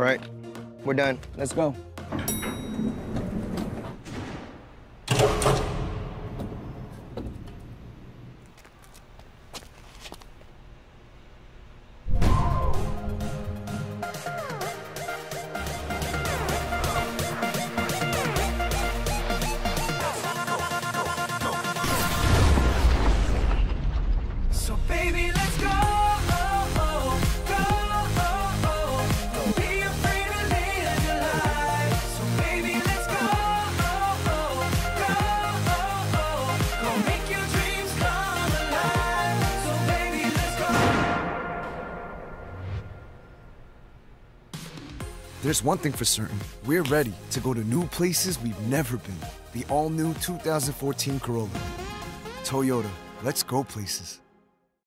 All right, we're done. Let's go. So baby, let's go. There's one thing for certain. We're ready to go to new places we've never been. The all new 2014 Corolla. Toyota, let's go places.